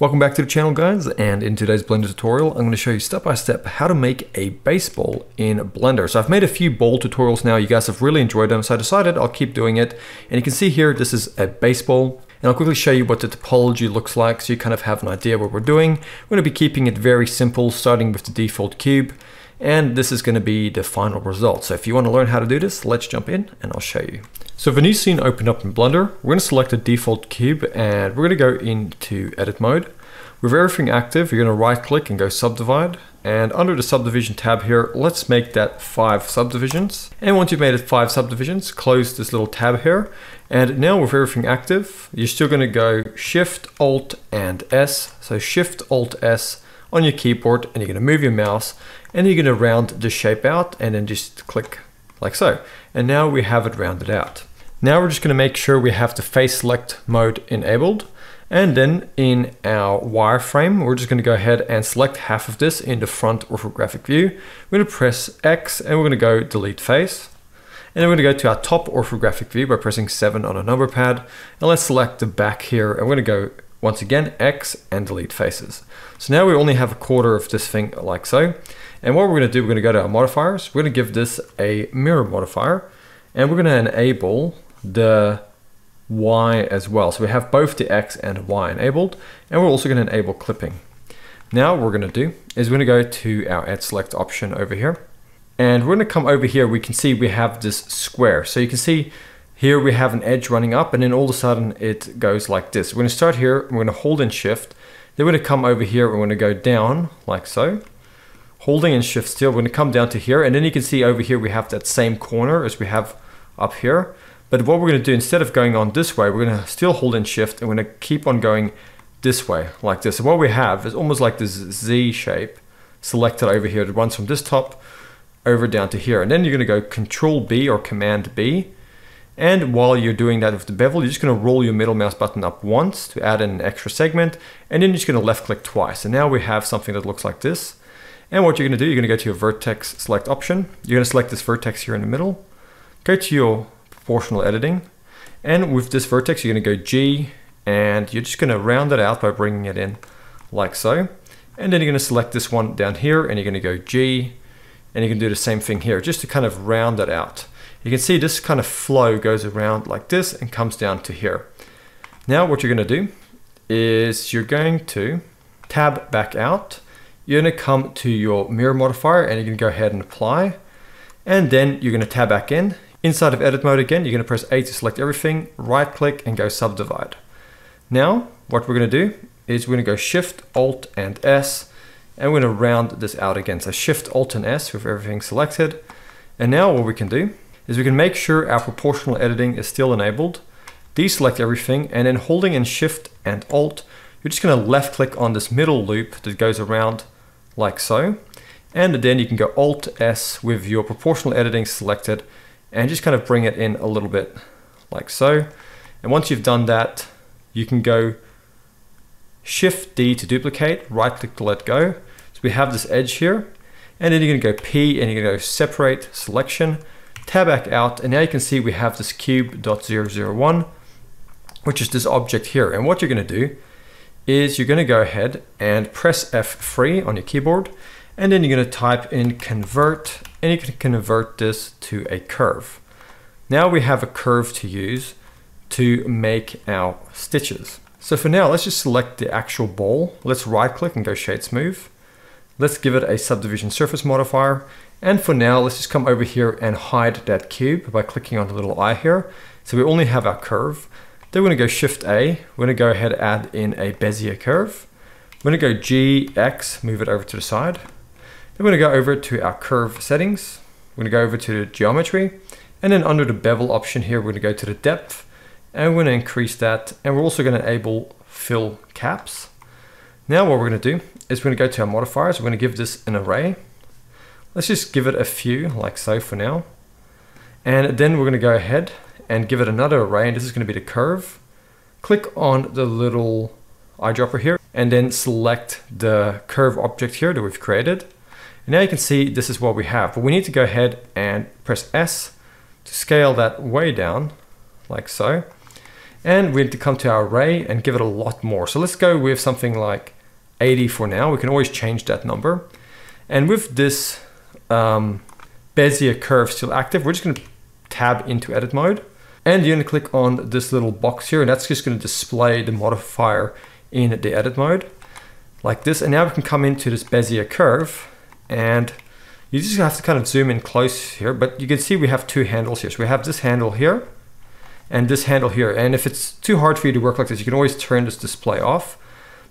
Welcome back to the channel guys and in today's Blender tutorial I'm going to show you step by step how to make a baseball in Blender. So I've made a few ball tutorials now, you guys have really enjoyed them so I decided I'll keep doing it and you can see here this is a baseball and I'll quickly show you what the topology looks like so you kind of have an idea what we're doing. We're going to be keeping it very simple starting with the default cube and this is going to be the final result. So if you want to learn how to do this, let's jump in and I'll show you. So new scene opened up in Blender, we're going to select the default cube and we're going to go into edit mode. With everything active, you're going to right click and go subdivide. And under the subdivision tab here, let's make that five subdivisions. And once you've made it five subdivisions, close this little tab here. And now with everything active, you're still going to go Shift, Alt, and S. So Shift, Alt, S on your keyboard, and you're going to move your mouse, and you're going to round the shape out, and then just click like so. And now we have it rounded out. Now we're just going to make sure we have the face select mode enabled. And then in our wireframe, we're just going to go ahead and select half of this in the front orthographic view. We're to press X and we're going to go delete face. And then we're going to go to our top orthographic view by pressing 7 on a number pad. And let's select the back here. And we're going to go once again X and delete faces. So now we only have a quarter of this thing like so. And what we're going to do, we're going to go to our modifiers. We're going to give this a mirror modifier. And we're going to enable the Y as well. So we have both the X and Y enabled, and we're also going to enable clipping. Now what we're going to do is we're going to go to our edge select option over here. And we're going to come over here, we can see we have this square. So you can see here we have an edge running up and then all of a sudden it goes like this. We're to start here, we're going to hold and shift. Then we're going to come over here, we're going to go down like so. Holding and shift still, we're to come down to here. And then you can see over here we have that same corner as we have up here. But what we're going to do, instead of going on this way, we're going to still hold and shift and we're going to keep on going this way, like this. So what we have is almost like this Z shape selected over here. It runs from this top over down to here. And then you're going to go Control B or Command B. And while you're doing that with the bevel, you're just going to roll your middle mouse button up once to add an extra segment. And then you're just going to left click twice. And now we have something that looks like this. And what you're to do, you're to go to your vertex select option. You're to select this vertex here in the middle. Go to your proportional editing. And with this vertex, you're going to go G and you're just going to round it out by bringing it in like so. And then you're going to select this one down here and you're going to go G and you can do the same thing here just to kind of round it out. You can see this kind of flow goes around like this and comes down to here. Now what you're going to do is you're going to tab back out. You're going to come to your mirror modifier and you're going to go ahead and apply. And then you're going to tab back in Inside of edit mode again, you're going to press A to select everything, right click and go subdivide. Now, what we're going to do is we're going to go Shift, Alt and S, and we're going to round this out again. So Shift, Alt and S with everything selected. And now what we can do is we can make sure our proportional editing is still enabled, deselect everything, and then holding in Shift and Alt, you're just going to left click on this middle loop that goes around like so. And then you can go Alt S with your proportional editing selected and just kind of bring it in a little bit like so. And once you've done that, you can go Shift D to duplicate, right click to let go. So we have this edge here, and then you're gonna go P and you're gonna go separate selection, tab back out, and now you can see we have this cube.001, which is this object here. And what you're gonna do is you're gonna go ahead and press F3 on your keyboard, and then you're gonna type in convert and you can convert this to a curve. Now we have a curve to use to make our stitches. So for now, let's just select the actual ball. Let's right click and go shade smooth. Let's give it a subdivision surface modifier. And for now, let's just come over here and hide that cube by clicking on the little eye here. So we only have our curve. Then we're gonna go Shift A. We're gonna go ahead and add in a Bezier curve. We're gonna go G, X, move it over to the side. Then we're gonna go over to our curve settings. We're gonna go over to geometry. And then under the bevel option here, we're gonna go to the depth and we're gonna increase that. And we're also gonna enable fill caps. Now what we're gonna do is we're gonna go to our modifiers. We're gonna give this an array. Let's just give it a few like so for now. And then we're gonna go ahead and give it another array. And this is gonna be the curve. Click on the little eyedropper here and then select the curve object here that we've created. And now you can see this is what we have, but we need to go ahead and press S to scale that way down, like so. And we need to come to our array and give it a lot more. So let's go with something like 80 for now. We can always change that number. And with this um, Bezier curve still active, we're just going to tab into edit mode. And you're going to click on this little box here, and that's just going to display the modifier in the edit mode like this. And now we can come into this Bezier curve and you just have to kind of zoom in close here, but you can see we have two handles here. So we have this handle here and this handle here. And if it's too hard for you to work like this, you can always turn this display off.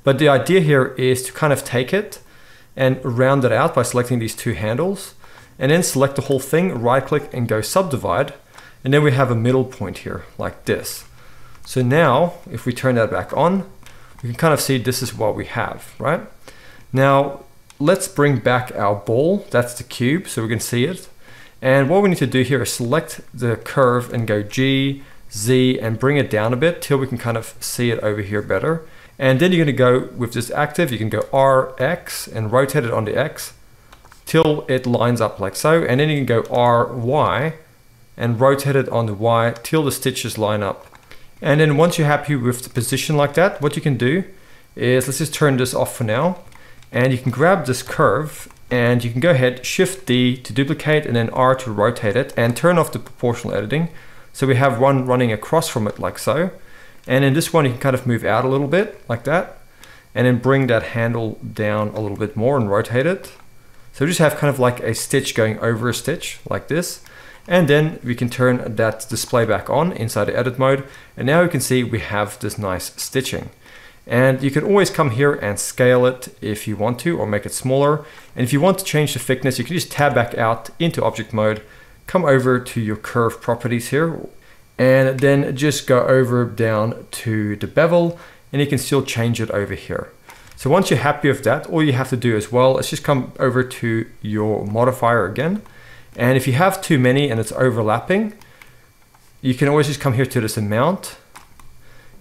But the idea here is to kind of take it and round it out by selecting these two handles and then select the whole thing, right click and go subdivide. And then we have a middle point here like this. So now if we turn that back on, we can kind of see this is what we have, right? Now, let's bring back our ball. That's the cube, so we can see it. And what we need to do here is select the curve and go G, Z, and bring it down a bit till we can kind of see it over here better. And then you're gonna go with this active, you can go RX and rotate it on the X till it lines up like so. And then you can go RY and rotate it on the Y till the stitches line up. And then once you're happy with the position like that, what you can do is, let's just turn this off for now. And you can grab this curve and you can go ahead, Shift D to duplicate and then R to rotate it and turn off the proportional editing. So we have one running across from it like so. And in this one, you can kind of move out a little bit like that and then bring that handle down a little bit more and rotate it. So just have kind of like a stitch going over a stitch like this. And then we can turn that display back on inside the edit mode. And now you can see we have this nice stitching. And you can always come here and scale it if you want to, or make it smaller. And if you want to change the thickness, you can just tab back out into object mode, come over to your curve properties here, and then just go over down to the bevel, and you can still change it over here. So once you're happy with that, all you have to do as well is just come over to your modifier again, and if you have too many and it's overlapping, you can always just come here to this amount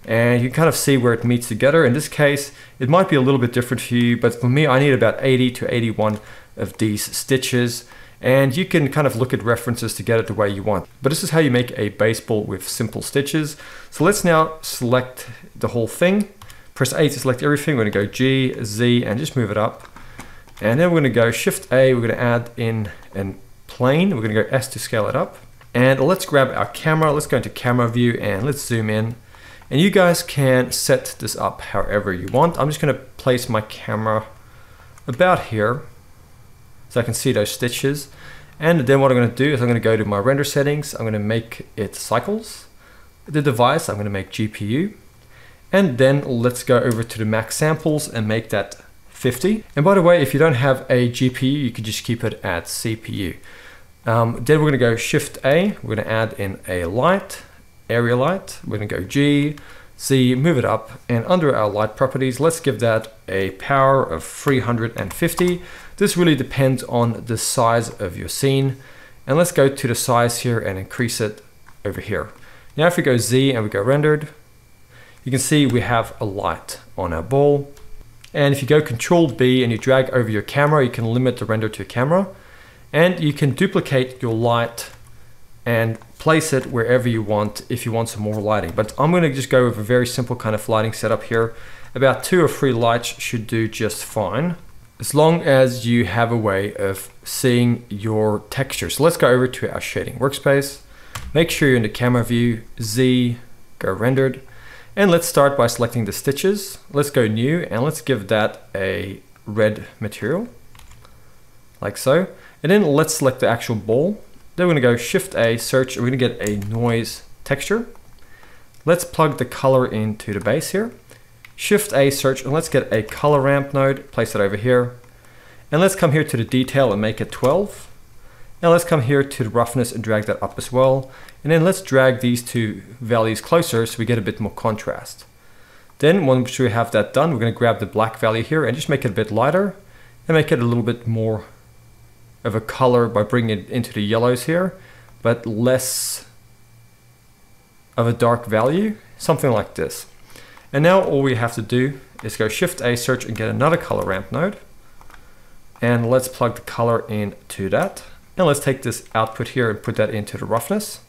and you kind of see where it meets together. In this case, it might be a little bit different for you, but for me, I need about 80 to 81 of these stitches. And you can kind of look at references to get it the way you want. But this is how you make a baseball with simple stitches. So let's now select the whole thing. Press A to select everything. We're gonna go G, Z, and just move it up. And then we're gonna go Shift A, we're gonna add in an plane. We're gonna go S to scale it up. And let's grab our camera. Let's go into camera view and let's zoom in. And you guys can set this up however you want. I'm just gonna place my camera about here so I can see those stitches. And then what I'm gonna do is I'm gonna go to my render settings. I'm gonna make it cycles. The device, I'm gonna make GPU. And then let's go over to the max samples and make that 50. And by the way, if you don't have a GPU, you can just keep it at CPU. Um, then we're gonna go Shift A, we're gonna add in a light, area light, we're gonna go G, Z, move it up, and under our light properties, let's give that a power of 350. This really depends on the size of your scene. And let's go to the size here and increase it over here. Now if we go Z and we go rendered, you can see we have a light on our ball. And if you go Control B and you drag over your camera, you can limit the render to your camera. And you can duplicate your light and place it wherever you want if you want some more lighting. But I'm gonna just go with a very simple kind of lighting setup here. About two or three lights should do just fine. As long as you have a way of seeing your texture. So let's go over to our shading workspace. Make sure you're in the camera view, Z, go rendered. And let's start by selecting the stitches. Let's go new and let's give that a red material, like so. And then let's select the actual ball. Then we're gonna go Shift A, search, and we're gonna get a noise texture. Let's plug the color into the base here. Shift A, search, and let's get a color ramp node, place it over here. And let's come here to the detail and make it 12. Now let's come here to the roughness and drag that up as well. And then let's drag these two values closer so we get a bit more contrast. Then once we have that done, we're gonna grab the black value here and just make it a bit lighter and make it a little bit more of a color by bringing it into the yellows here, but less of a dark value, something like this. And now all we have to do is go Shift A search and get another color ramp node. And let's plug the color into that. And let's take this output here and put that into the roughness.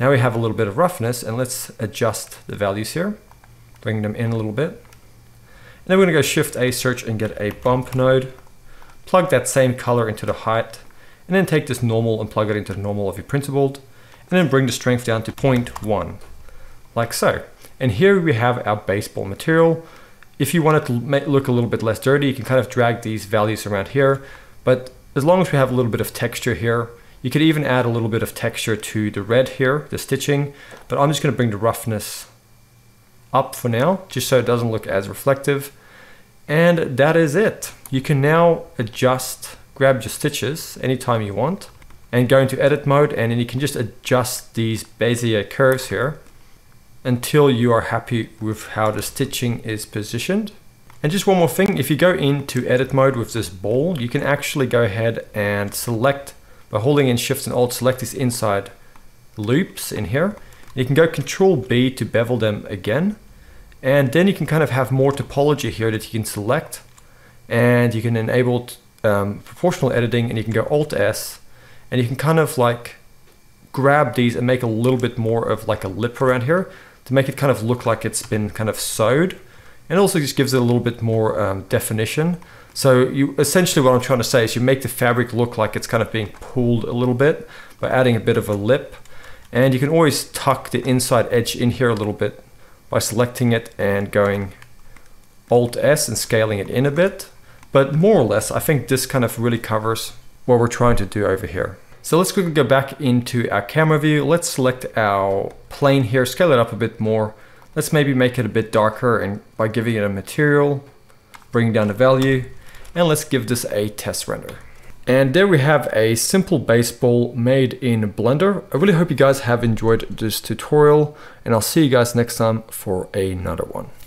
Now we have a little bit of roughness and let's adjust the values here, bring them in a little bit. And then we're gonna go Shift A search and get a bump node, plug that same color into the height, and then take this normal and plug it into the normal of your board, and then bring the strength down to 0.1, like so. And here we have our baseball material. If you want it to look a little bit less dirty, you can kind of drag these values around here, but as long as we have a little bit of texture here, you could even add a little bit of texture to the red here, the stitching, but I'm just gonna bring the roughness up for now, just so it doesn't look as reflective. And that is it. You can now adjust, grab your stitches anytime you want, and go into edit mode, and then you can just adjust these Bezier curves here until you are happy with how the stitching is positioned. And just one more thing, if you go into edit mode with this ball, you can actually go ahead and select, by holding in shift and alt, select these inside loops in here. You can go control B to bevel them again. And then you can kind of have more topology here that you can select. And you can enable um, proportional editing and you can go alt S. And you can kind of like grab these and make a little bit more of like a lip around here to make it kind of look like it's been kind of sewed and also just gives it a little bit more um, definition. So you essentially what I'm trying to say is you make the fabric look like it's kind of being pulled a little bit by adding a bit of a lip. And you can always tuck the inside edge in here a little bit by selecting it and going Alt S and scaling it in a bit. But more or less, I think this kind of really covers what we're trying to do over here. So let's quickly go back into our camera view. Let's select our plane here, scale it up a bit more Let's maybe make it a bit darker and by giving it a material, bring down the value, and let's give this a test render. And there we have a simple baseball made in Blender. I really hope you guys have enjoyed this tutorial and I'll see you guys next time for another one.